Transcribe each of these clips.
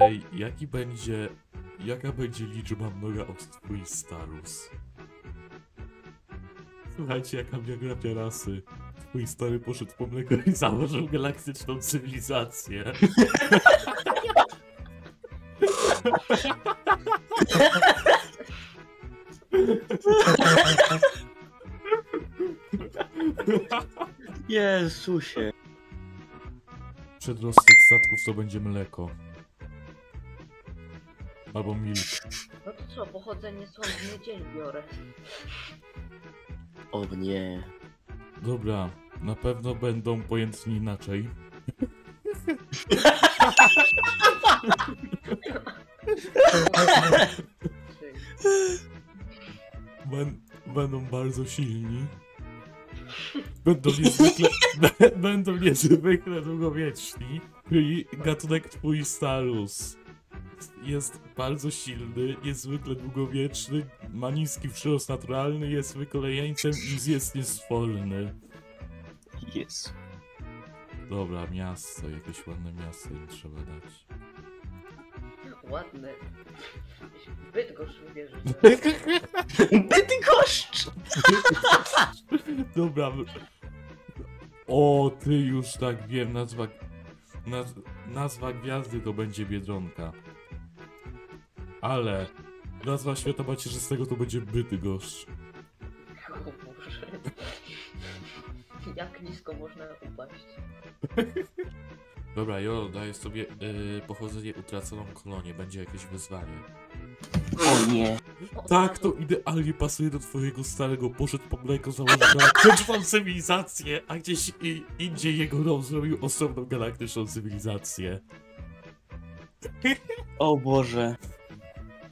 Ej, jaki będzie... Jaka będzie liczba mnoga od twój starus? Słuchajcie, jaka biografia rasy. Twój stary poszedł po mleko i założył galaktyczną cywilizację. Jezusie. Przedrostek statków to będzie mleko. Albo milk. No to co, pochodzenie słonny dzień biorę. O nie. Dobra, na pewno będą pojętni inaczej. Czyli Bę- będą bardzo silni. Będą niezwykle, będą niezwykle długowieczni. I gatunek twój starus jest bardzo silny, niezwykle długowieczny, ma niski przyrost naturalny, jest wykolejeńcem i jest niestworny. Jezu. Dobra, miasto, jakieś ładne miasto im trzeba dać. ładne. Bydgoszcz wybierzesz. Bydgoszcz! Dobra. O, ty już tak wiem, nazwa... Naz, nazwa gwiazdy to będzie Biedronka. Ale... Nazwa świata macierzystego to będzie Bydgoszcz. O Boże. Jak nisko można upaść? Dobra, jo, daję sobie yy, pochodzenie utraconą kolonię, będzie jakieś wyzwanie. O nie. Tak, to idealnie pasuje do twojego starego, poszedł po mleko, założył galaktyczną cywilizację, a gdzieś i, indziej jego dom zrobił osobną galaktyczną cywilizację. O Boże.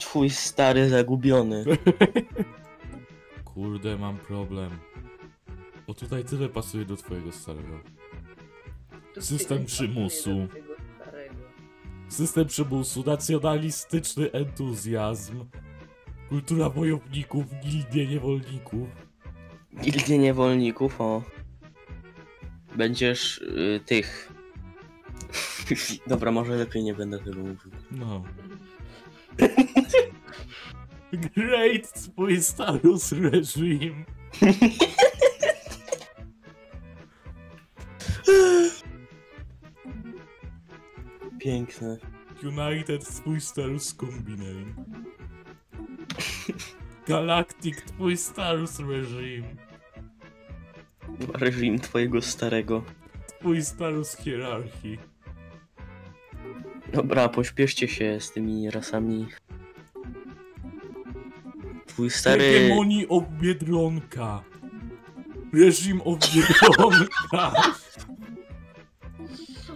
Twój stary zagubiony. Kurde, mam problem. Bo tutaj tyle pasuje do twojego starego. System przymusu. System przymusu, nacjonalistyczny entuzjazm, kultura wojowników, gildie niewolników. Gildie niewolników, o. Będziesz y, tych. Dobra, może lepiej nie będę tego mówił. No. Great twój starus regime. Piękne. United twój starus combination. Galactic twój starus regime. Reżim twojego starego. Twój starus hierarchii. Dobra, pośpieszcie się z tymi rasami. Twój stary. Hegemonii of Biedronka. Reżim Biedronka. Co?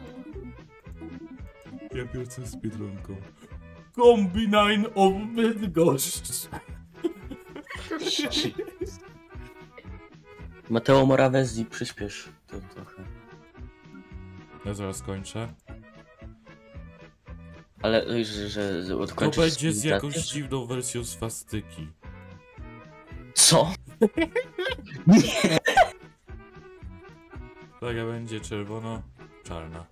Ja co z Biedronką. Combinine of Bydgoszcz. Mateo Morawezi, przyspiesz to trochę. Ja zaraz kończę. Ale że, że, że To odkończysz będzie z cywilizację? jakąś dziwną wersją swastyki. Co? Flaga będzie czerwono-czarna.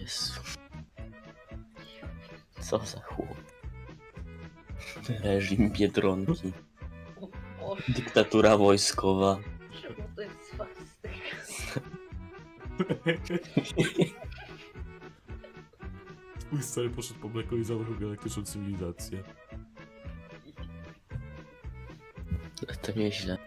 Jezu. Co za chłop. Reżim Biedronki. O Boże, Dyktatura wojskowa. czemu to jest swastyka? Twój stary poszedł po mleko i założył galaktyczną cywilizację. To nieźle.